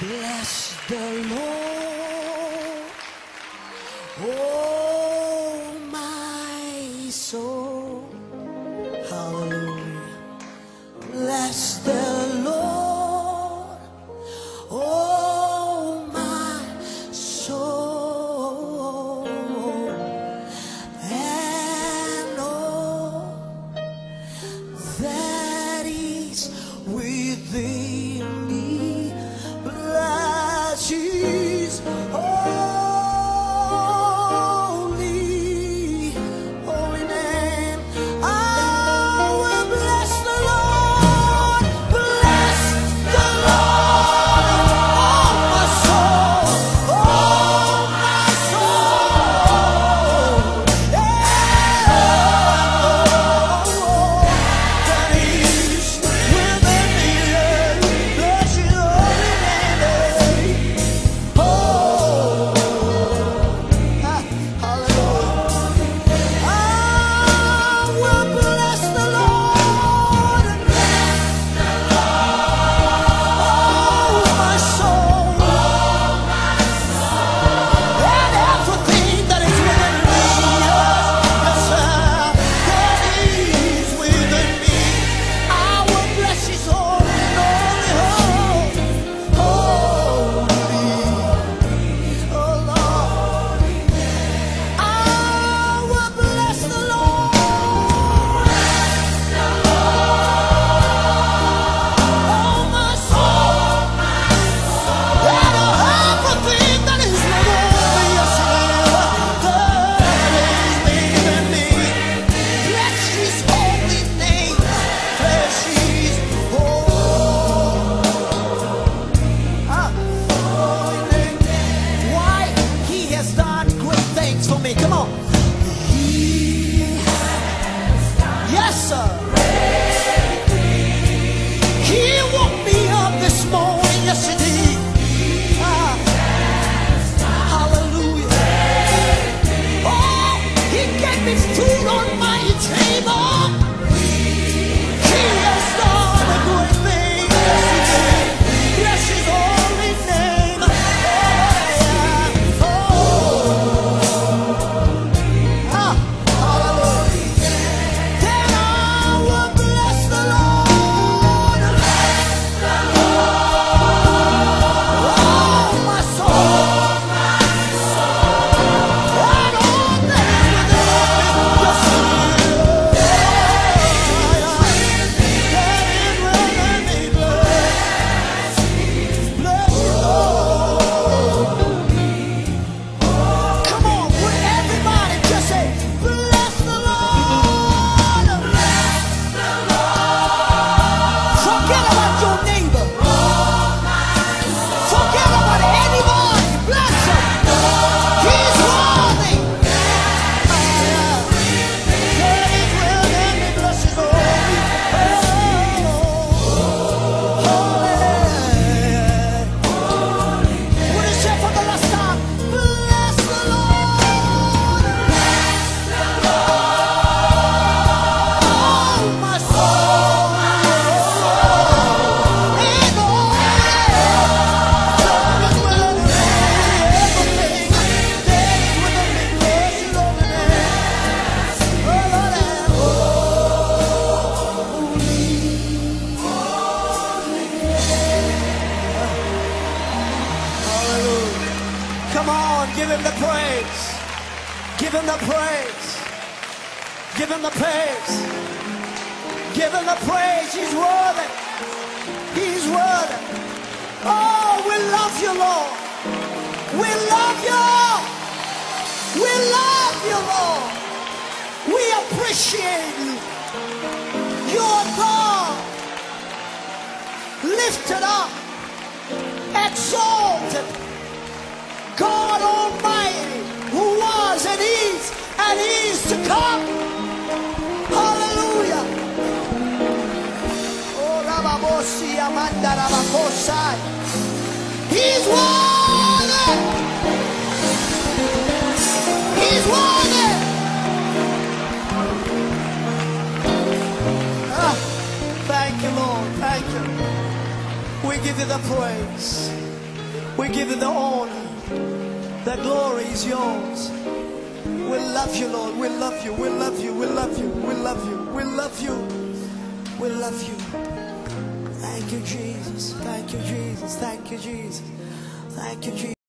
Bless the Lord, oh my soul. Hallelujah. Bless the Lord, oh my soul, and all that is within. Give him the praise. Give him the praise. Give him the praise. Give him the praise. He's worthy. He's worthy. Oh, we love you, Lord. We love you. We love you, Lord. We appreciate you. You're God. Lifted up. Exalted. God Almighty, who was and is and is to come. Hallelujah. Oh, He's worthy. He's worthy. Ah, thank you, Lord. Thank you. We give you the praise. We give you the honor. The glory is yours. We love you, Lord. We love you. We love you. We love you. We love you. We love you. We love you. Thank you, Jesus. Thank you, Jesus. Thank you, Jesus. Thank you, Jesus.